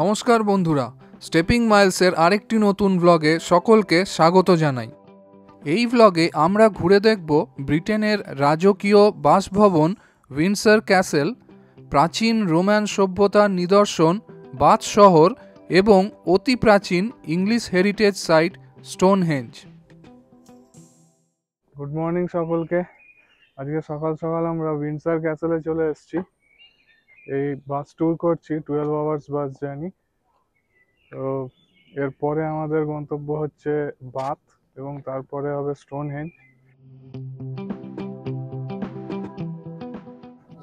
নমস্কার বন্ধুরা স্টেপিং মাইলসের আরেকটি নতুন ব্লগে সকলকে স্বাগত জানাই। এই ব্লগে আমরা ঘুরে দেখব ব্রিটেনের রাজকীয় বাসভবন উইন্ডসর ক্যাসেল, প্রাচীন রোমান সভ্যতার নিদর্শন বাথ শহর এবং অতি প্রাচীন English heritage site Stonehenge good morning সকলকে। আজকে সকাল সকাল আমরা উইন্ডসার ক্যাসেলে চলে এসেছি। এই বাস ট্যুর করছি টুয়েলভ আওয়ার্স বাস জার্নি তো এরপরে আমাদের গন্তব্য হচ্ছে বাথ এবং তারপরে হবে স্টোন হেঞ্জ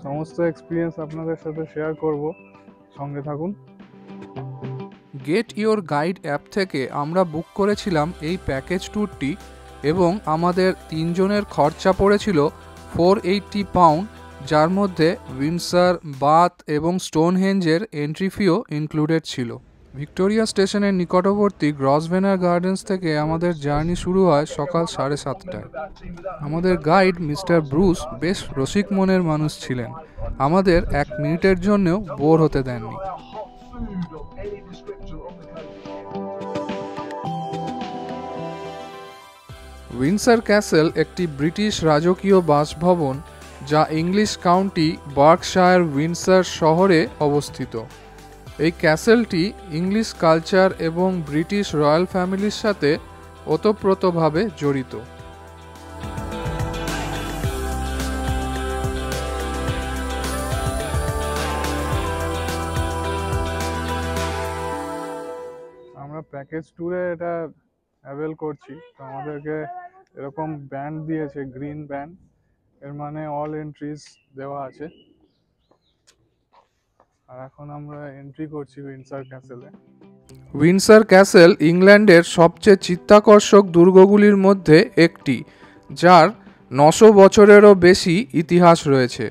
সমস্ত এক্সপিরিয়েন্স আপনাদের সাথে শেয়ার করব। সঙ্গে থাকুন। গেট ইওর গাইড অ্যাপ থেকে আমরা বুক করেছিলাম এই প্যাকেজ ট্যুরটি এবং আমাদের তিনজনের খরচা পড়েছিল ফোর এইটটি পাউন্ড যার মধ্যে উইন্ডসার, বাথ এবং স্টোনহেঞ্জের এন্ট্রি ফিও ইনক্লুডেড ছিল। ভিক্টোরিয়া স্টেশনের নিকটবর্তী গ্রসভেনার গার্ডেন্স থেকে আমাদের জার্নি শুরু হয় সকাল সাড়ে সাতটায়। আমাদের গাইড মিস্টার ব্রুস বেশ রসিক মনের মানুষ ছিলেন। আমাদের এক মিনিটের জন্যও বোর হতে দেননি। উইন্সার ক্যাসেল একটি ব্রিটিশ রাজকীয় বাসভবন যা ইংলিশ কাউন্টি বার্কশায়ার উইন্ডসার শহরে অবস্থিত। এই ক্যাসেলটি ইংলিশ কালচার এবং ব্রিটিশ রয়্যাল ফ্যামিলির সাথে ওতপ্রোতভাবে জড়িত। আমরা প্যাকেজ ট্যুরে এটা অ্যাভেল করছি। তো আমাদেরকে এরকম ব্যান্ড দিয়েছে, গ্রিন ব্যান্ড। এর মানে অল এন্ট্রিজ দেওয়া আছে। আর এখন আমরা এন্ট্রি করছি উইন্ডসার ক্যাসেলে উইন্ডসার ক্যাসেল ইংল্যান্ডের সবচেয়ে চিত্তাকর্ষক দুর্গগুলির মধ্যে একটি, যার নশো বছরেরও বেশি ইতিহাস রয়েছে।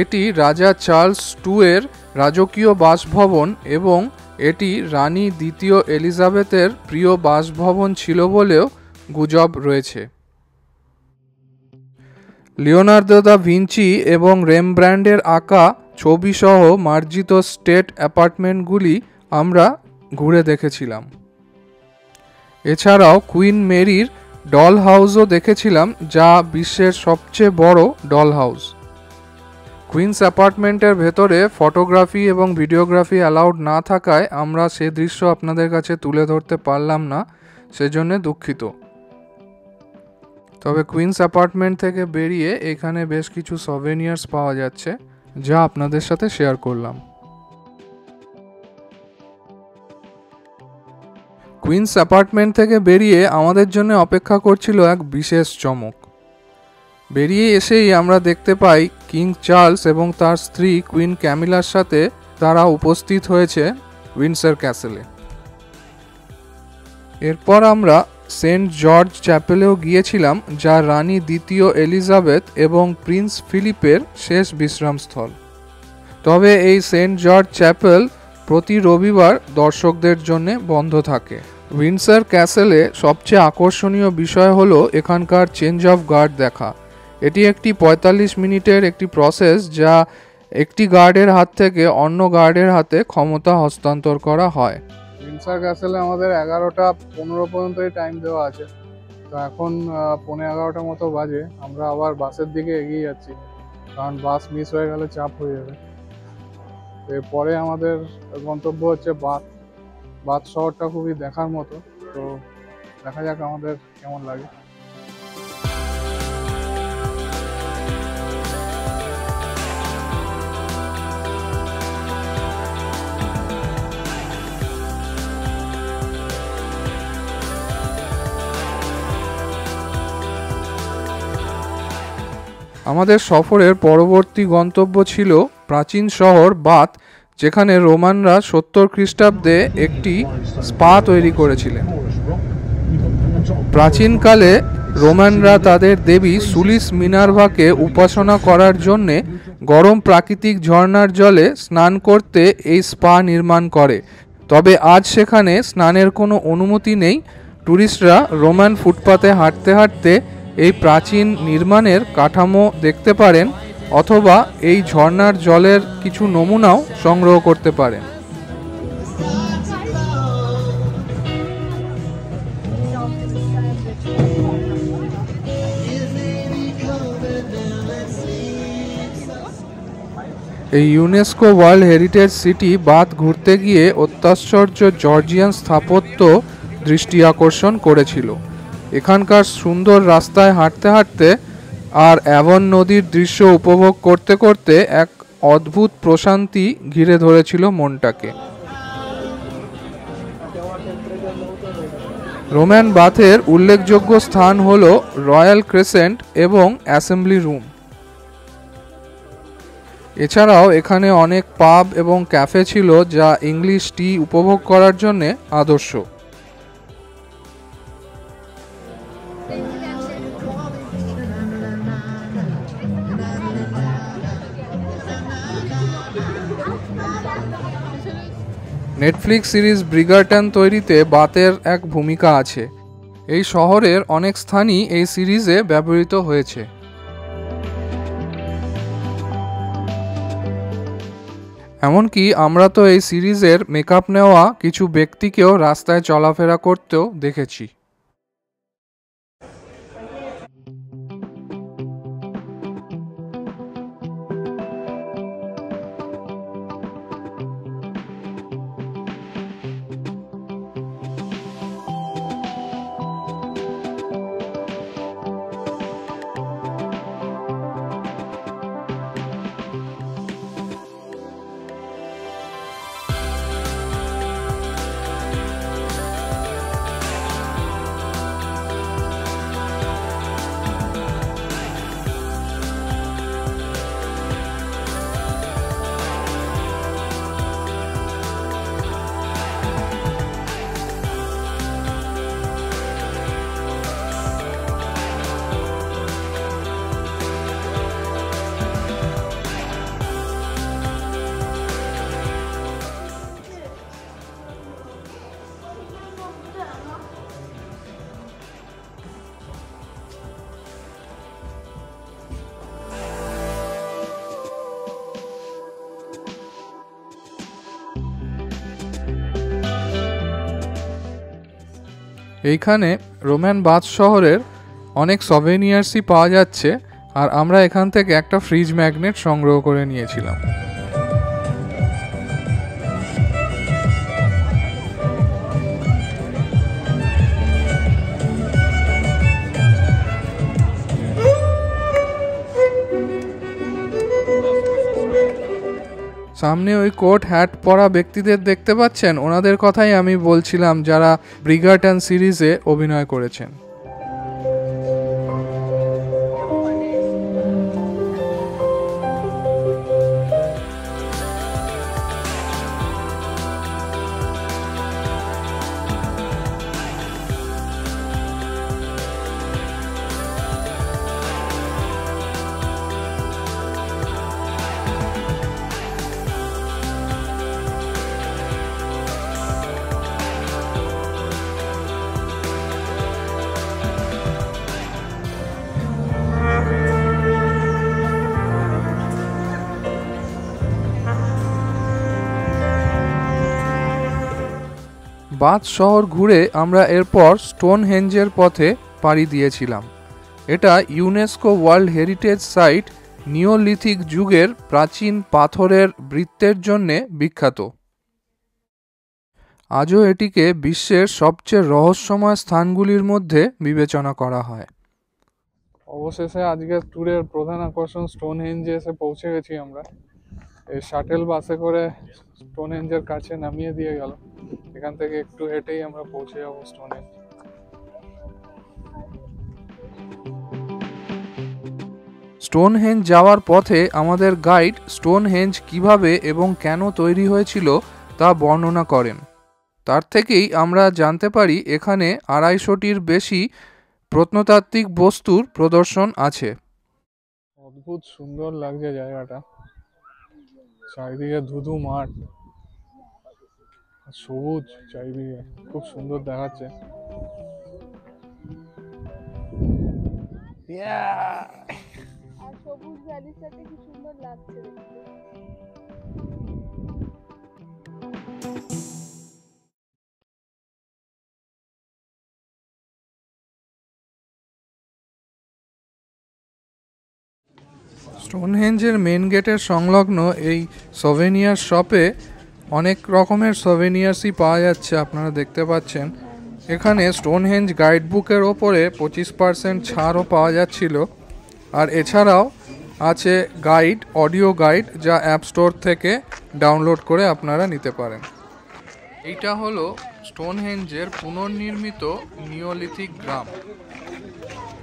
এটি রাজা চার্লস টু এর রাজকীয় বাসভবন এবং এটি রানী দ্বিতীয় এলিজাবেথের প্রিয় বাসভবন ছিল বলেও গুজব রয়েছে। লিওনার্দো দা ভিঞ্চি এবং রেমব্র্যান্ডের আঁকা ছবিসহ মার্জিত স্টেট অ্যাপার্টমেন্টগুলি আমরা ঘুরে দেখেছিলাম। এছাড়াও কুইন মেরির ডল হাউসও দেখেছিলাম, যা বিশ্বের সবচেয়ে বড় ডল হাউস কুইন্স অ্যাপার্টমেন্টের ভেতরে ফটোগ্রাফি এবং ভিডিওগ্রাফি অ্যালাউড না থাকায় আমরা সে দৃশ্য আপনাদের কাছে তুলে ধরতে পারলাম না, সেজন্য দুঃখিত। তবে কুইন্স অ্যাপার্টমেন্ট থেকে বেরিয়ে এখানে বেশ কিছু সভেনিয়ার্স পাওয়া যাচ্ছে, যা আপনাদের সাথে শেয়ার করলাম। কুইন্স অ্যাপার্টমেন্ট থেকে বেরিয়ে আমাদের জন্য অপেক্ষা করছিল এক বিশেষ চমক। বেরিয়ে এসেই আমরা দেখতে পাই কিং চার্লস এবং তার স্ত্রী কুইন ক্যামিলার সাথে তারা উপস্থিত হয়েছে উইন্ডসার ক্যাসেলে। এরপর আমরা সেন্ট জর্জ চ্যাপেলেও গিয়েছিলাম, যা রানী দ্বিতীয় এলিজাবেথ এবং প্রিন্স ফিলিপের শেষ বিশ্রামস্থল। তবে এই সেন্ট জর্জ চ্যাপেল প্রতি রবিবার দর্শকদের জন্য বন্ধ থাকে। উইন্ডসার ক্যাসেলে সবচেয়ে আকর্ষণীয় বিষয় হল এখানকার চেঞ্জ অফ গার্ড দেখা। এটি একটি ৪৫ মিনিটের একটি প্রসেস যা একটি গার্ডের হাত থেকে অন্য গার্ডের হাতে ক্ষমতা হস্তান্তর করা হয়। উইন্ডসার ক্যাসেলে আমাদের এগারোটা পনেরো পর্যন্তই টাইম দেওয়া আছে। তো এখন পনেরো এগারোটার এগারোটা মতো বাজে। আমরা আবার বাসের দিকে এগিয়ে যাচ্ছি। কারণ বাস মিস হয়ে গেলে চাপ হয়ে যাবে। এরপরে আমাদের গন্তব্য হচ্ছে বাত বাত শহরটা খুবই দেখার মতো। তো দেখা যাক আমাদের কেমন লাগে। আমাদের সফরের পরবর্তী গন্তব্য ছিল প্রাচীন শহর বাত, যেখানে রোমানরা সত্তর খ্রিস্টাব্দে একটি স্পা তৈরি করেছিলেন। প্রাচীনকালে রোমানরা তাদের দেবী সুলিস মিনার্ভাকে উপাসনা করার জন্যে গরম প্রাকৃতিক ঝর্ণার জলে স্নান করতে এই স্পা নির্মাণ করে। তবে আজ সেখানে স্নানের কোনো অনুমতি নেই। ট্যুরিস্টরা রোমান ফুটপাতে হাঁটতে হাঁটতে এই প্রাচীন নির্মাণের কাঠামো দেখতে পারেন অথবা এই ঝর্ণার জলের কিছু নমুনাও সংগ্রহ করতে পারেন। এই ইউনেস্কো ওয়ার্ল্ড হেরিটেজ সিটি বাদ ঘুরতে গিয়ে অত্যাশ্চর্য জর্জিয়ান স্থাপত্য দৃষ্টি আকর্ষণ করেছিল। এখানকার সুন্দর রাস্তায় হাঁটতে হাঁটতে আর অ্যাভন নদীর দৃশ্য উপভোগ করতে করতে এক অদ্ভুত প্রশান্তি ঘিরে ধরেছিল মনটাকে। রোম্যান বাথের উল্লেখযোগ্য স্থান হল রয়্যাল ক্রেসেন্ট এবং অ্যাসেম্বলি রুম। এছাড়াও এখানে অনেক পাব এবং ক্যাফে ছিল যা ইংলিশ টি উপভোগ করার জন্যে আদর্শ। নেটফ্লিক্স সিরিজ ব্রিগারটন তৈরিতে বাতের এক ভূমিকা আছে। এই শহরের অনেক স্থানই এই সিরিজে ব্যবহৃত হয়েছে। এমনকি আমরা তো এই সিরিজের মেকআপ নেওয়া কিছু ব্যক্তিকেও রাস্তায় চলাফেরা করতেও দেখেছি। এইখানে রোম্যান বাথ শহরের অনেক সভেনিয়ার্সই পাওয়া যাচ্ছে, আর আমরা এখান থেকে একটা ফ্রিজ ম্যাগনেট সংগ্রহ করে নিয়েছিলাম। সামনে ওই কোট হ্যাট পরা ব্যক্তিদের দেখতে পাচ্ছেন? ওনাদের কথাই আমি বলছিলাম, যারা ব্রিগার্টন সিরিজে অভিনয় করেছেন। বাথ শহর ঘুরে আমরা এরপর স্টোন হেঞ্জের পথে পাড়ি দিয়েছিলাম। এটা UNESCO world heritage site Neolithic যুগের প্রাচীন পাথরের বৃত্তের জন্যে বিখ্যাত। আজও এটিকে বিশ্বের সবচেয়ে রহস্যময় স্থানগুলির মধ্যে বিবেচনা করা হয়। অবশেষে আজকের ট্যুরের প্রধান আকর্ষণ স্টোন হেঞ্জে এসে পৌঁছে গেছি আমরা। এই শাটেল বাসে করে স্টোন হেঞ্জের কাছে নামিয়ে দিয়ে গেল এখান থেকে একটু হেঁটেই আমরা পৌঁছে যাব স্টোন হেঞ্জ স্টোনহেঞ্জ যাওয়ার পথে আমাদের গাইড স্টোনহেঞ্জ কীভাবে এবং কেন তৈরি হয়েছিল তা বর্ণনা করেন। তার থেকেই আমরা জানতে পারি এখানে আড়াইশোটির বেশি প্রত্নতাত্ত্বিক বস্তুর প্রদর্শন আছে। অদ্ভুত সুন্দর লাগছে জায়গাটা। চারিদিকে ধুধু মাঠ। সবুজ চারিদিকে খুব সুন্দর দেখাচ্ছে। সবুজ ভ্যালির সাথে কি সুন্দর লাগছে স্টোনহেঞ্জের মেন গেটের সংলগ্ন এই সোভেনিয়ার শপে অনেক রকমের সভেনিয়ার্সই পাওয়া যাচ্ছে, আপনারা দেখতে পাচ্ছেন। এখানে স্টোনহেঞ্জ গাইড বুকের ওপরে পঁচিশ পার্সেন্ট ছাড়ও পাওয়া যাচ্ছিল। আর এছাড়াও আছে গাইড অডিও গাইড যা অ্যাপ স্টোর থেকে ডাউনলোড করে আপনারা নিতে পারেন। এইটা হলো স্টোনহেঞ্জের পুনর্নির্মিত নিওলিথিক গ্রাম।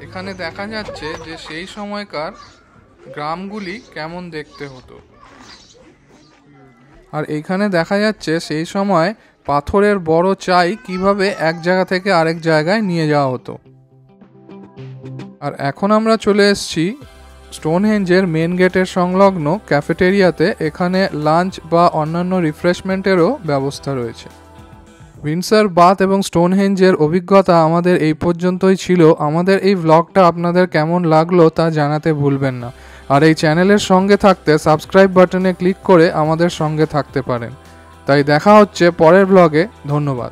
এখানে দেখা যাচ্ছে যে সেই সময়কার গ্রামগুলি কেমন দেখতে হতো। আর এইখানে দেখা যাচ্ছে সেই সময় পাথরের বড় চাই কীভাবে এক জায়গা থেকে আরেক জায়গায় নিয়ে যাওয়া হতো। আর এখন আমরা চলে এসেছি স্টোনহেঞ্জের মেন গেটের সংলগ্ন ক্যাফেটেরিয়াতে এখানে লাঞ্চ বা অন্যান্য রিফ্রেশমেন্টেরও ব্যবস্থা রয়েছে। উইন্সার বাথ এবং স্টোনহেঞ্জের অভিজ্ঞতা আমাদের এই পর্যন্তই ছিল। আমাদের এই ভ্লগটা আপনাদের কেমন লাগল তা জানাতে ভুলবেন না। আর এই চ্যানেলের সঙ্গে থাকতে সাবস্ক্রাইব বাটনে ক্লিক করে আমাদের সঙ্গে থাকতে পারেন। তাই দেখা হচ্ছে পরের ব্লগে ধন্যবাদ।